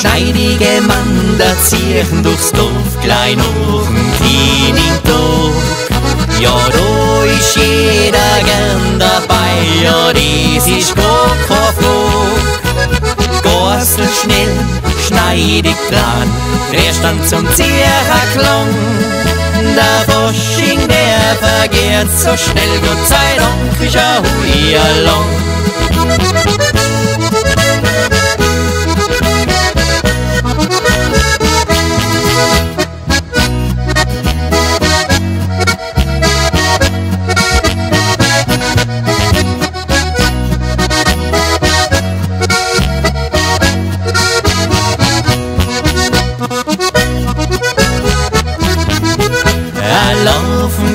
schneidige Mann, der ziehen durchs Dorf, klein auf dem kleinen Dorf. Ja, da ist jeder gern dabei, ja, dies ist gar kein Flug. Gorsel schnell, schneidig dran, der stand zum Zieherklang. Der Fasching, der vergeht so schnell, Gott sei Dank, ist er hui along.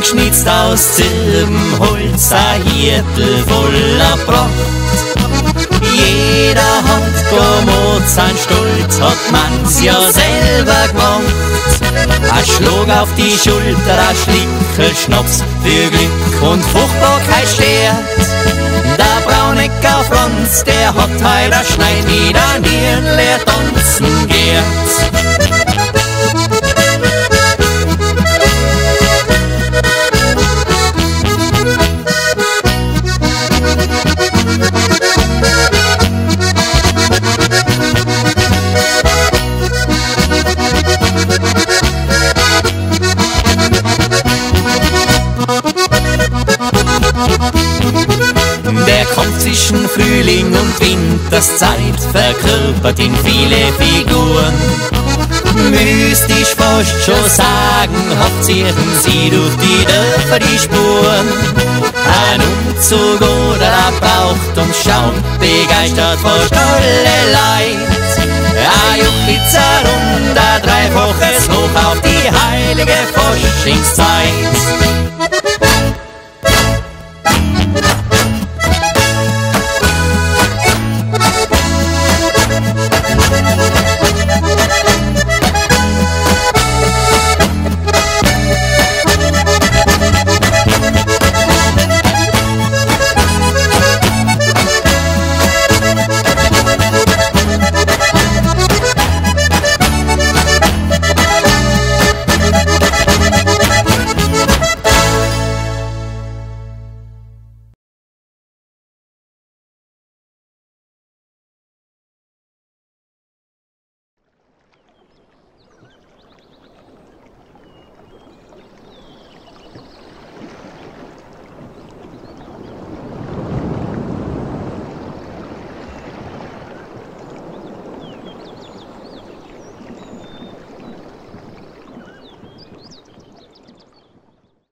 Geschnitzt aus Zirbenholz, ein Hirtel voller Pracht. Jeder hat Kommod sein Stolz, hat man's ja selber gemacht. Ein Schlag auf die Schulter, ein Schlickel Schnaps für Glück und Fruchtbarkeit stehrt. Der Braunecker Franz, der hat heute Schneid wieder nie leer tanzen zwischen Frühling und Winterszeit, verkörpert in viele Figuren. Mystisch fast schon sagen, hauptsächlich sie durch die Dörfer die Spuren. Ein Umzug oder ein Braucht ums Schauen, begeistert vor stolle Leid. Ein Juchitzer und ein dreifaches Hoch auf die heilige Faschingszeit.